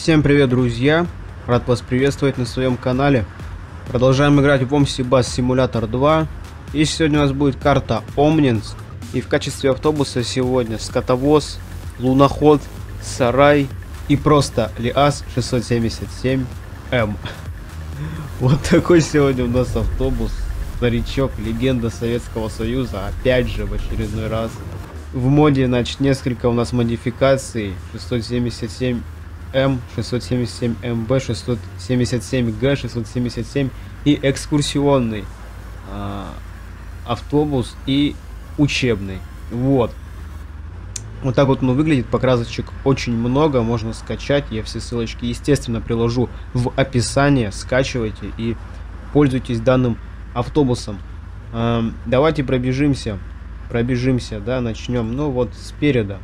Всем привет, друзья! Рад вас приветствовать на своем канале. Продолжаем играть в Omsi Bus Simulator 2. И сегодня у нас будет карта Омнинс. И в качестве автобуса сегодня скотовоз, луноход, сарай и просто ЛиАЗ 677М. Вот такой сегодня у нас автобус. Старичок, легенда Советского Союза, опять же в очередной раз. В моде, значит, несколько у нас модификаций. 677 М, 677 МБ, 677 Г, 677 и экскурсионный а, автобус и учебный. Вот. Вот так вот он выглядит, покрасочек очень много, можно скачать, я все ссылочки, естественно, приложу в описание, скачивайте и пользуйтесь данным автобусом. Эм, давайте пробежимся, пробежимся, да, начнем, ну вот спереда.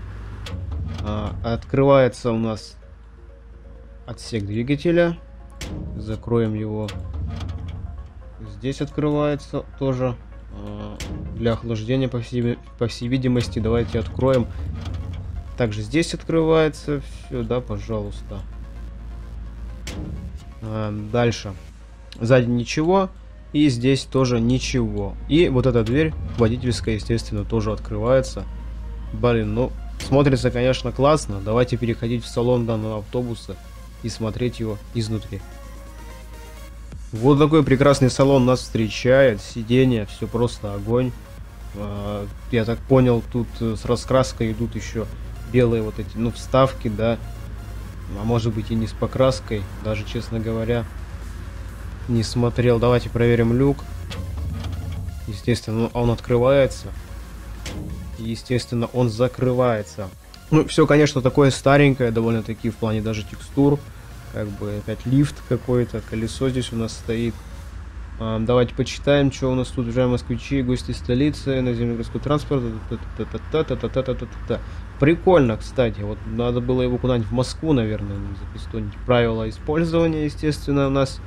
Э, открывается у нас отсек двигателя, закроем его. Здесь открывается тоже э, для охлаждения, по всей, по всей видимости. Давайте откроем. Также здесь открывается все, да, пожалуйста. А, дальше. Сзади ничего. И здесь тоже ничего. И вот эта дверь водительская, естественно, тоже открывается. Блин, ну, смотрится, конечно, классно. Давайте переходить в салон данного автобуса и смотреть его изнутри. Вот такой прекрасный салон нас встречает. Сиденье, все просто огонь. А, я так понял, тут э, с раскраской идут еще белые вот эти, ну, вставки, да. А может быть и не с покраской, даже, честно говоря, не смотрел. Давайте проверим люк. Естественно, он открывается. Естественно, он закрывается. Ну, все, конечно, такое старенькое, довольно-таки в плане даже текстур как бы опять лифт какой-то, колесо здесь у нас стоит. А, давайте почитаем, что у нас тут, уважаемые москвичи, гости столицы, наземный городской транспорт. Прикольно, кстати, вот надо было его куда-нибудь в Москву, наверное, записать. Правила использования, естественно, у нас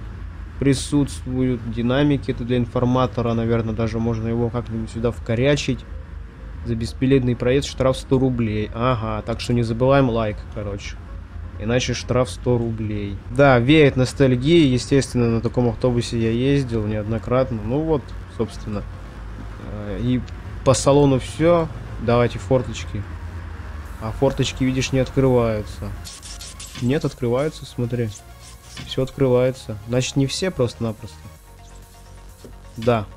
присутствуют, динамики, это для информатора, наверное, даже можно его как-нибудь сюда вкорячить. За бесбилетный проезд штраф 100 рублей. Ага, так что не забываем лайк, короче. Иначе штраф 100 рублей. Да, веет ностальгией. Естественно, на таком автобусе я ездил неоднократно. Ну вот, собственно. Э, и по салону все. Давайте форточки. А форточки, видишь, не открываются. Нет, открываются, смотри. Все открывается. Значит, не все просто-напросто. Да,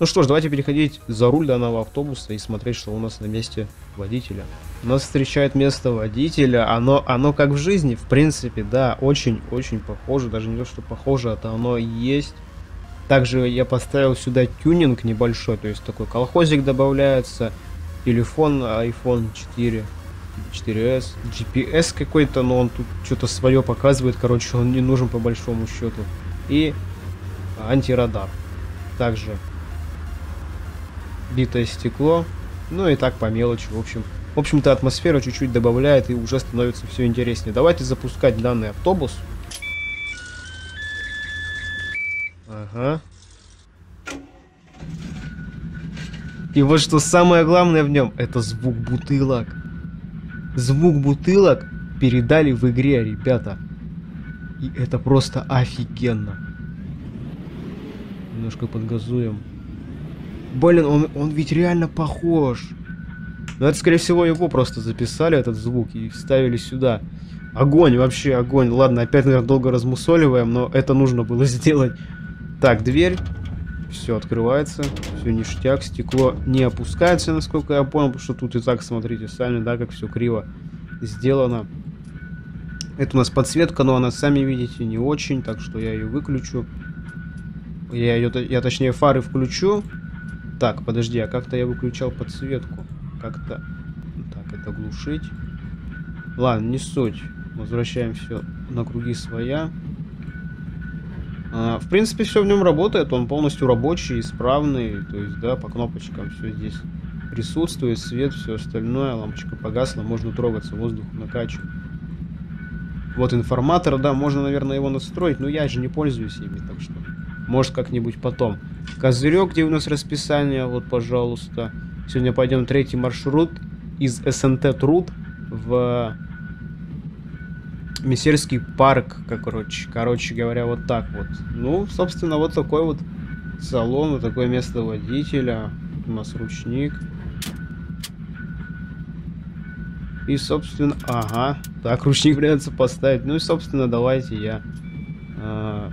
ну что ж, давайте переходить за руль данного автобуса и смотреть, что у нас на месте водителя. Нас встречает место водителя, оно, оно как в жизни, в принципе, да, очень-очень похоже, даже не то, что похоже, это оно есть. Также я поставил сюда тюнинг небольшой, то есть такой колхозик добавляется, телефон iPhone 4, 4S, GPS какой-то, но он тут что-то свое показывает, короче, он не нужен по большому счету. И антирадар. Также битое стекло, ну и так по мелочи, в общем. В общем-то, атмосфера чуть-чуть добавляет и уже становится все интереснее. Давайте запускать данный автобус. Ага. И вот что самое главное в нем, это звук бутылок. Звук бутылок передали в игре, ребята. И это просто офигенно. Немножко подгазуем. Блин, он, он ведь реально похож. Но это, скорее всего, его просто записали, этот звук, и вставили сюда. Огонь, вообще огонь. Ладно, опять, наверное, долго размусоливаем, но это нужно было сделать. Так, дверь. Все открывается. Все ништяк. Стекло не опускается, насколько я понял, потому что тут и так, смотрите, сами, да, как все криво сделано. Это у нас подсветка, но она, сами видите, не очень, так что я ее выключу. Я ее, я точнее фары включу, так, подожди, а как-то я выключал подсветку. Как-то... Так, это глушить. Ладно, не суть. Возвращаем все на круги своя. А, в принципе, все в нем работает. Он полностью рабочий, исправный. То есть, да, по кнопочкам все здесь присутствует. Свет, все остальное. Лампочка погасла. Можно трогаться, воздух накачивать. Вот информатор, да, можно, наверное, его настроить. Но я же не пользуюсь ими, так что... Может, как-нибудь потом. Козырек, где у нас расписание, вот, пожалуйста. Сегодня пойдем третий маршрут из СНТ Труд в Мессерский парк, как, короче, короче говоря, вот так вот. Ну, собственно, вот такой вот салон, вот такое место водителя. У нас ручник. И, собственно, ага, так, ручник придется поставить. Ну и, собственно, давайте я э,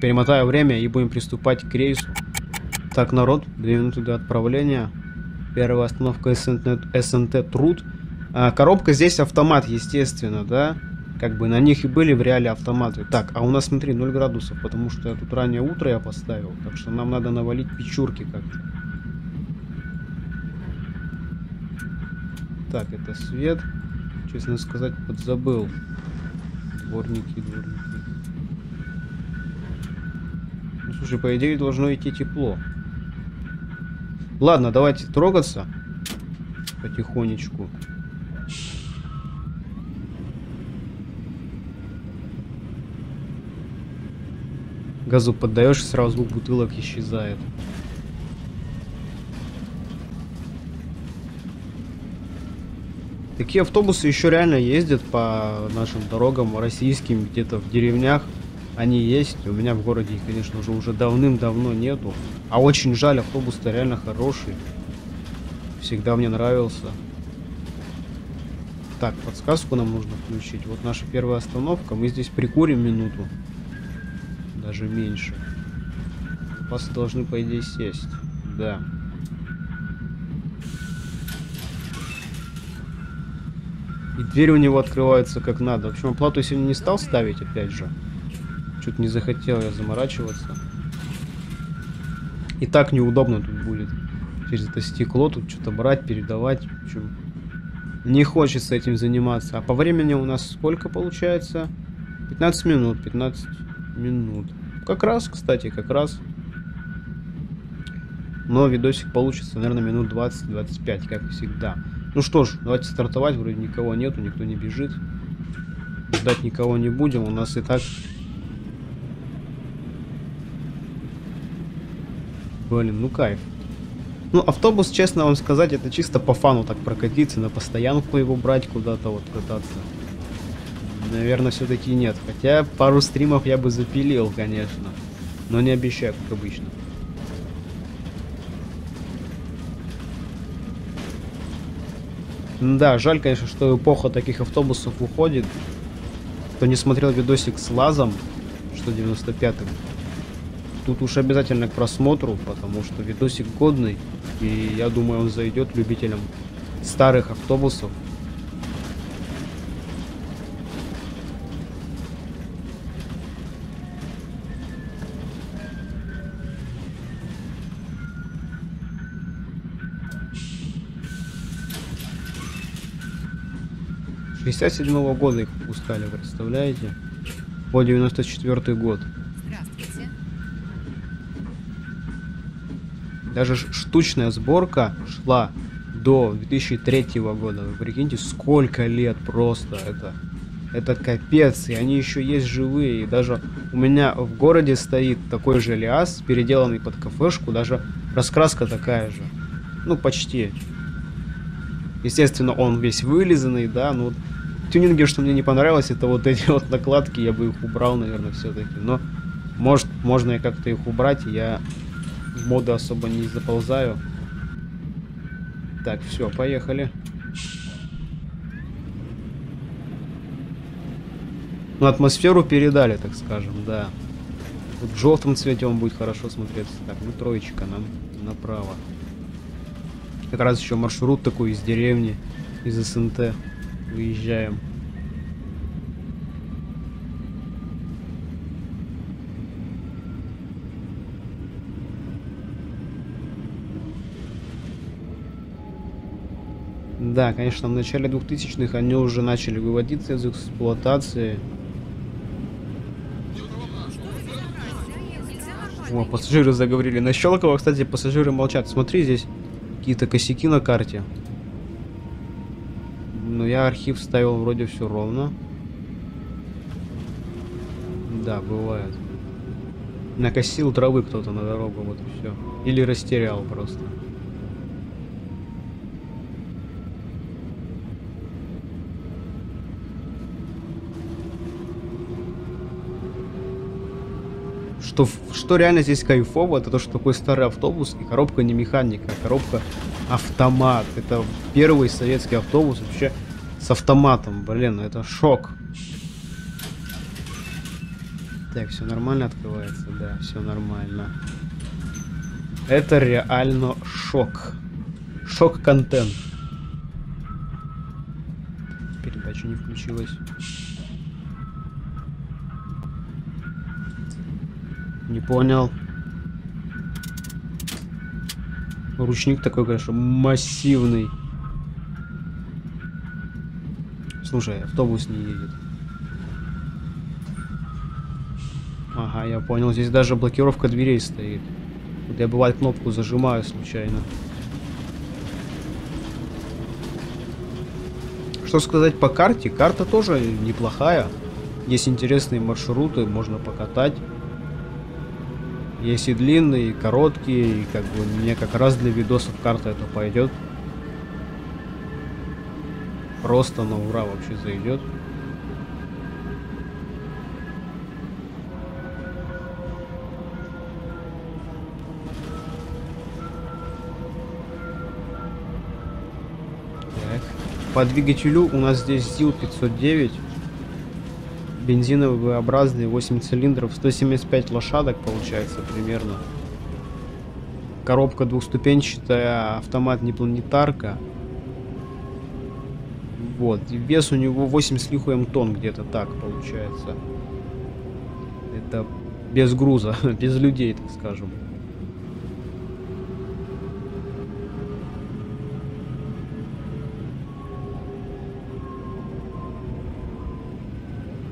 перемотаю время и будем приступать к рейсу. Так, народ, 2 минуты до отправления. Первая остановка СНТ, СНТ Труд. А, коробка здесь автомат, естественно, да? Как бы на них и были в реале автоматы. Так, а у нас, смотри, 0 градусов, потому что тут раннее утро я поставил. Так что нам надо навалить печурки как-то. Так, это свет. Честно сказать, подзабыл. Дворники, дворники. Ну, слушай, по идее должно идти тепло. Ладно, давайте трогаться. Потихонечку. Газу поддаешь, сразу звук бутылок исчезает. Такие автобусы еще реально ездят по нашим дорогам российским, где-то в деревнях. Они есть. У меня в городе их, конечно же, уже давным-давно нету. А очень жаль, автобус-то реально хороший. Всегда мне нравился. Так, подсказку нам нужно включить. Вот наша первая остановка. Мы здесь прикурим минуту. Даже меньше. Пасы должны, по идее, сесть. Да. И дверь у него открывается как надо. В общем, оплату сегодня не стал ставить, опять же. Что-то не захотел я заморачиваться. И так неудобно тут будет. Через это стекло тут что-то брать, передавать. Общем, не хочется этим заниматься. А по времени у нас сколько получается? 15 минут, 15 минут. Как раз, кстати, как раз. Но видосик получится, наверное, минут 20-25, как всегда. Ну что ж, давайте стартовать. Вроде никого нету, никто не бежит. Ждать никого не будем. У нас и так... Блин, ну кайф. Ну, автобус, честно вам сказать, это чисто по фану так прокатиться, на постоянку его брать куда-то вот кататься. Наверное, все-таки нет. Хотя пару стримов я бы запилил, конечно. Но не обещаю, как обычно. Да, жаль, конечно, что эпоха таких автобусов уходит. Кто не смотрел видосик с Лазом, что 95-м, тут уж обязательно к просмотру, потому что видосик годный, и я думаю, он зайдет любителям старых автобусов. 67 -го года их выпускали, представляете? По 94 год. Даже штучная сборка шла до 2003 года. Вы прикиньте, сколько лет просто это. Это капец, и они еще есть живые. И даже у меня в городе стоит такой же Лиас, переделанный под кафешку, даже раскраска такая же. Ну, почти. Естественно, он весь вылизанный, да, ну тюнинге, что мне не понравилось, это вот эти вот накладки, я бы их убрал, наверное, все-таки. Но, может, можно и как-то их убрать, я в моды особо не заползаю. Так, все, поехали. Ну, атмосферу передали, так скажем, да. В желтом цвете он будет хорошо смотреться. Так, ну троечка нам направо. Как раз еще маршрут такой из деревни, из СНТ выезжаем. Да, конечно, в начале 2000-х они уже начали выводиться из эксплуатации. О, пассажиры заговорили. На Щелково, кстати, пассажиры молчат. Смотри, здесь какие-то косяки на карте. Но я архив ставил вроде все ровно. Да, бывает. Накосил травы кто-то на дорогу, вот и все. Или растерял просто. Что, что реально здесь кайфово, это то, что такой старый автобус и коробка не механика, а коробка автомат. Это первый советский автобус вообще с автоматом. Блин, ну это шок. Так, все нормально открывается? Да, все нормально. Это реально шок. Шок-контент. Передача не включилась. Не понял. Ручник такой, конечно, массивный. Слушай, автобус не едет. Ага, я понял. Здесь даже блокировка дверей стоит. Вот я бывает кнопку зажимаю случайно. Что сказать по карте? Карта тоже неплохая. Есть интересные маршруты, можно покатать. Есть и длинные, и короткие, и как бы мне как раз для видосов карта это пойдет. Просто на ура вообще зайдет. Так. По двигателю у нас здесь ЗИЛ 509 бензиновый V-образный, 8 цилиндров, 175 лошадок получается примерно. Коробка двухступенчатая, автомат не планетарка. Вот, и вес у него 8 с лихуем тонн где-то так получается. Это без груза, без людей, так скажем.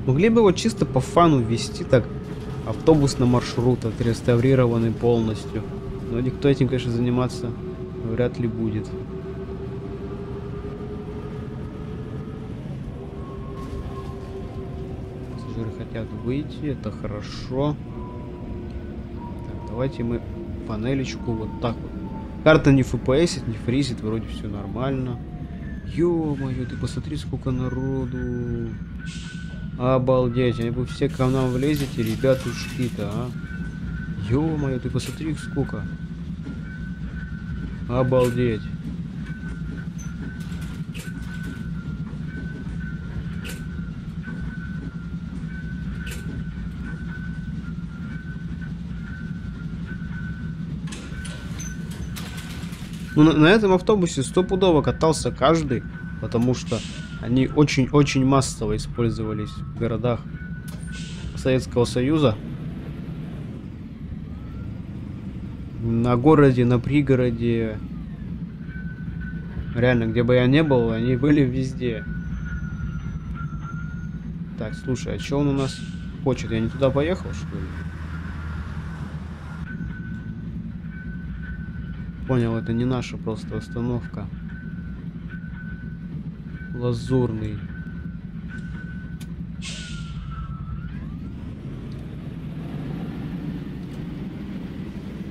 Могли бы его чисто по фану вести так автобус на маршрут, отреставрированный полностью. Но никто этим, конечно, заниматься вряд ли будет. Пассажиры хотят выйти, это хорошо. Так, давайте мы панелечку вот так вот. Карта не FPS, не фризит, вроде все нормально. Ё-моё, ты посмотри, сколько народу. Обалдеть, они бы все к нам влезете, ребятушки-то, а. Ё-моё, ты посмотри, сколько. Обалдеть. Ну, на, на этом автобусе стопудово катался каждый, потому что они очень-очень массово использовались в городах Советского Союза. На городе, на пригороде. Реально, где бы я не был, они были везде. Так, слушай, а что он у нас хочет? Я не туда поехал, что ли? Понял, это не наша просто остановка. Лазурный.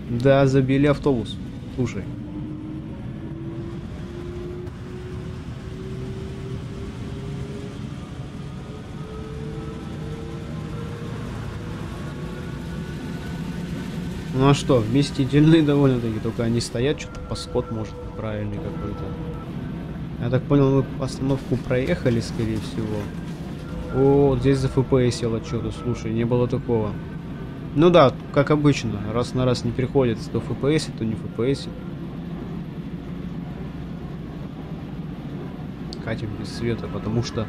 Да, забили автобус. Слушай. Ну а что, вместительные довольно-таки, только они стоят, что-то паскот может правильный какой-то. Я так понял, мы остановку проехали, скорее всего. О, здесь за ФПС село что-то, слушай, не было такого. Ну да, как обычно, раз на раз не приходится, то ФПС, то не ФПС. Катим без света, потому что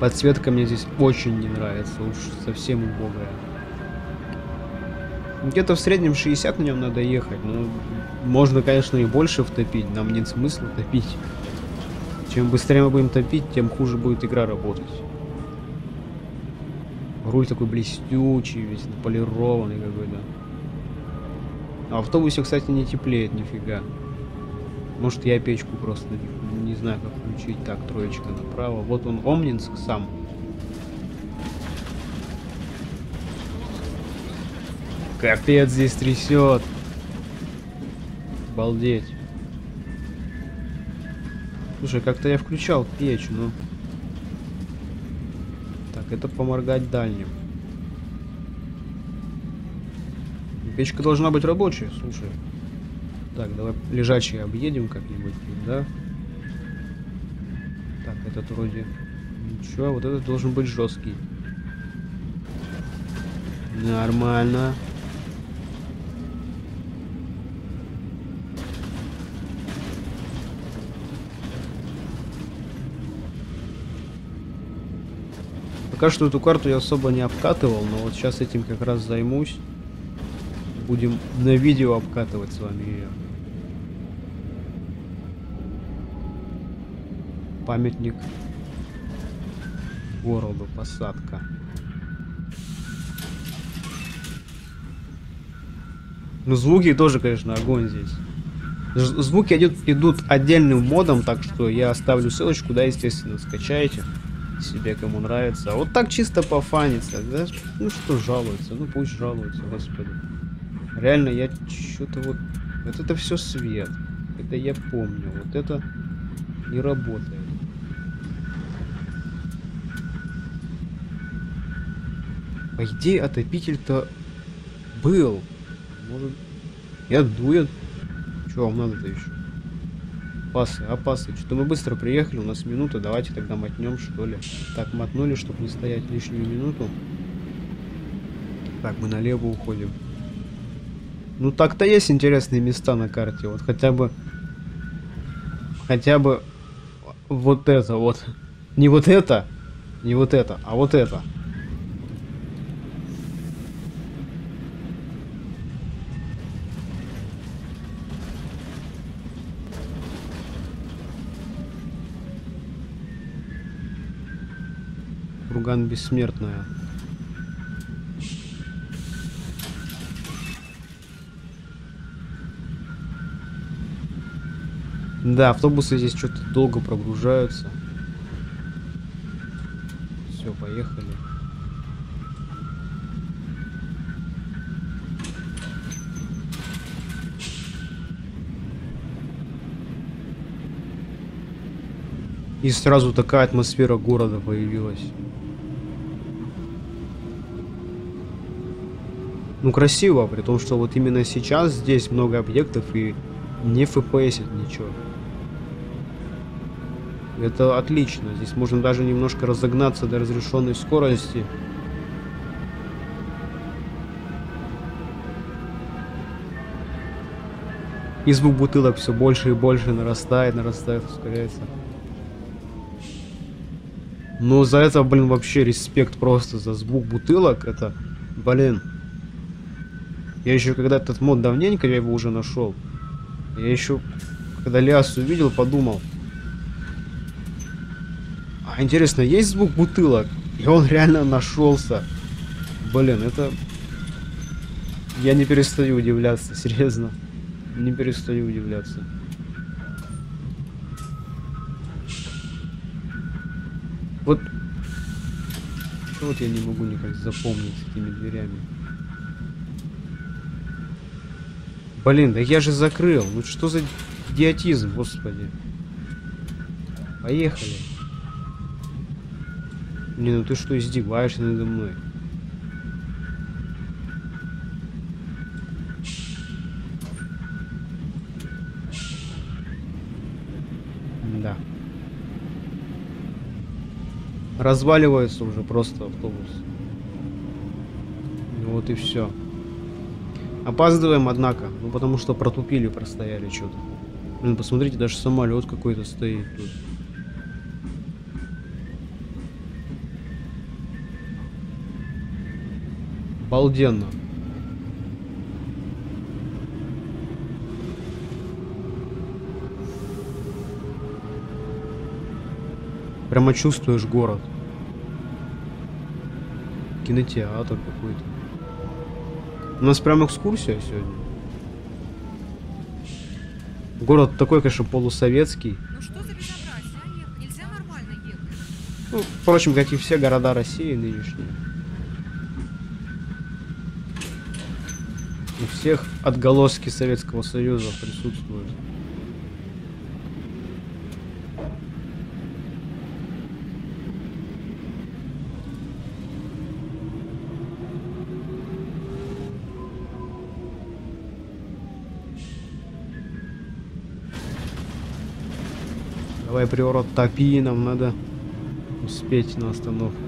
подсветка мне здесь очень не нравится, уж совсем убогая. Где-то в среднем 60 на нем надо ехать. Ну, можно, конечно, и больше втопить. Нам нет смысла топить. Чем быстрее мы будем топить, тем хуже будет игра работать. Руль такой блестючий, весь наполированный какой-то. А автобусе, кстати, не теплеет нифига. Может, я печку просто не знаю, как включить. Так, троечка направо. Вот он, Омнинск сам. Капец здесь трясет. Балдеть. Слушай, как-то я включал печь, но... Так, это поморгать дальним. Печка должна быть рабочая, слушай. Так, давай лежачие объедем как-нибудь, да? Так, этот вроде... Ничего, а вот этот должен быть жесткий. Нормально. Пока что эту карту я особо не обкатывал, но вот сейчас этим как раз займусь. Будем на видео обкатывать с вами ее. Памятник городу, посадка. Ну, звуки тоже, конечно, огонь здесь. Звуки идут, идут отдельным модом, так что я оставлю ссылочку, да, естественно, скачайте себе, кому нравится. А вот так чисто пофаниться, да? Ну что жалуется, ну пусть жалуется, господи. Реально, я что-то вот... Вот это все свет. Это я помню. Вот это не работает. По идее, отопитель-то был. Может... Я дует. Чего вам надо-то еще? Опасы, опасы. Что-то мы быстро приехали, у нас минута. Давайте тогда мотнем, что ли. Так, мотнули, чтобы не стоять лишнюю минуту. Так, мы налево уходим. Ну так-то есть интересные места на карте. Вот хотя бы... Хотя бы... Вот это вот. Не вот это. Не вот это, а вот это. Курган бессмертная. Да, автобусы здесь что-то долго прогружаются. Все, поехали. И сразу такая атмосфера города появилась. Ну красиво, при том, что вот именно сейчас здесь много объектов и не FPS ничего. Это отлично. Здесь можно даже немножко разогнаться до разрешенной скорости. И звук бутылок все больше и больше нарастает, нарастает, ускоряется. Ну, за это, блин, вообще респект просто за звук бутылок. Это, блин. Я еще когда этот мод давненько, я его уже нашел. Я еще, когда Лиас увидел, подумал. А интересно, есть звук бутылок? И он реально нашелся. Блин, это... Я не перестаю удивляться, серьезно. Не перестаю удивляться. Вот... Вот я не могу никак запомнить с этими дверями? Блин, да я же закрыл. Ну что за идиотизм, господи. Поехали. Не, ну ты что, издеваешься надо мной? Да. Разваливается уже просто автобус. Вот и все. Опаздываем, однако. Ну, потому что протупили, простояли что-то. Блин, посмотрите, даже самолет какой-то стоит тут. Обалденно. Прямо чувствуешь город. Кинотеатр какой-то. У нас прям экскурсия сегодня. Город такой, конечно, полусоветский. Ну что за безобразие? Нельзя нормально ехать. Ну, впрочем, как и все города России нынешние. У всех отголоски Советского Союза присутствуют. Давай приворот топи, нам надо успеть на остановку.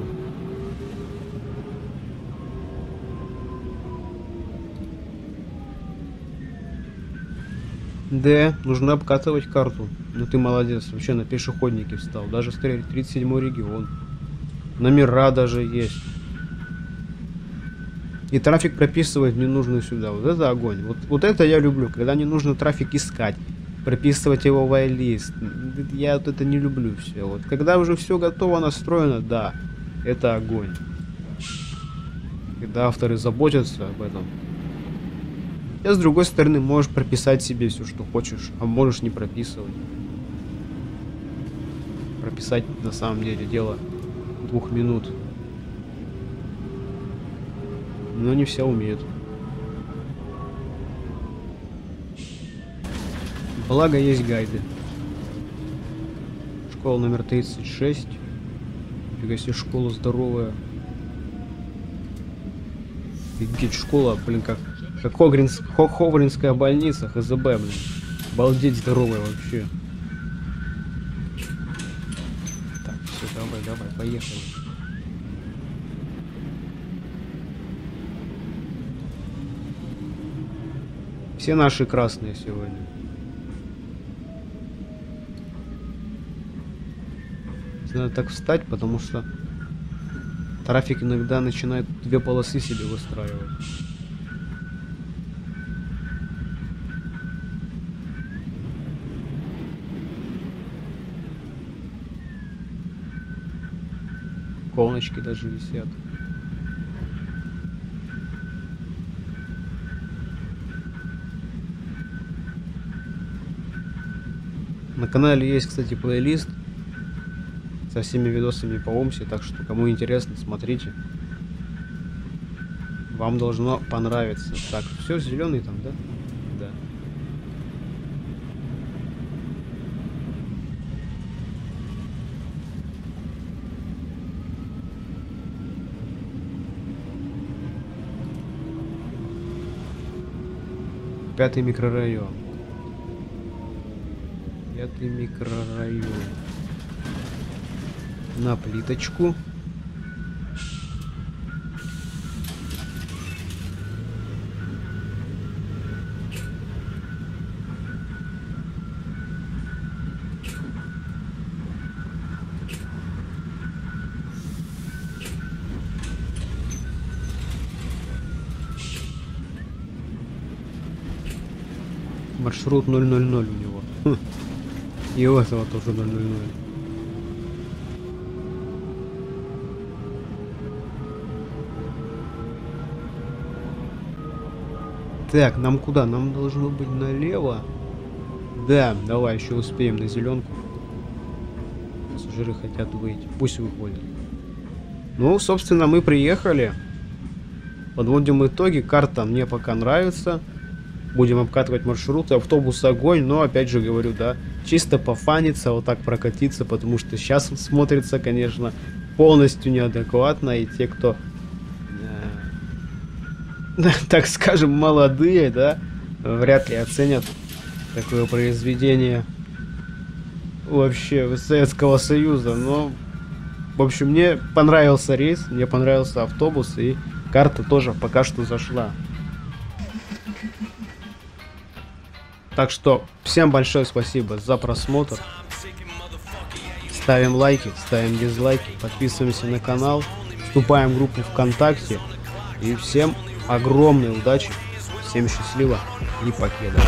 Да, нужно обкатывать карту. Ну ты молодец, вообще на пешеходнике встал. Даже скорее 37 регион. Номера даже есть. И трафик прописывает не нужно сюда. Вот это огонь. Вот, вот это я люблю, когда не нужно трафик искать. Прописывать его в whitelist. Я вот это не люблю все. Вот когда уже все готово, настроено, да, это огонь. Когда авторы заботятся об этом. А с другой стороны, можешь прописать себе все, что хочешь, а можешь не прописывать. Прописать на самом деле дело двух минут. Но не все умеют. Благо есть гайды. Школа номер 36. Фига себе, школа здоровая. Офигеть, школа, блин, как, как Хогринс, Хо, Ховринская больница, ХЗБ, блин. Обалдеть здоровая вообще. Так, все, давай, давай, поехали. Все наши красные сегодня. Надо так встать, потому что трафик иногда начинает две полосы себе выстраивать. Колночки даже висят. На канале есть, кстати, плейлист со всеми видосами по Омсе, так что кому интересно, смотрите. Вам должно понравиться. Так, все зеленый там, да? Да. Пятый микрорайон. Пятый микрорайон. На плиточку. Маршрут 000 у него. Хм. И у этого тоже 000. Так, нам куда? Нам должно быть налево. Да, давай еще успеем на зеленку. Пассажиры хотят выйти. Пусть выходят. Ну, собственно, мы приехали. Подводим итоги. Карта мне пока нравится. Будем обкатывать маршруты. Автобус огонь. Но, опять же говорю, да, чисто пофаниться, вот так прокатиться. Потому что сейчас смотрится, конечно, полностью неадекватно. И те, кто так скажем, молодые, да, вряд ли оценят такое произведение вообще Советского Союза. Но, в общем, мне понравился рейс, мне понравился автобус, и карта тоже пока что зашла. Так что всем большое спасибо за просмотр. Ставим лайки, ставим дизлайки, подписываемся на канал, вступаем в группу ВКонтакте. И всем огромной удачи, всем счастливо и покеда.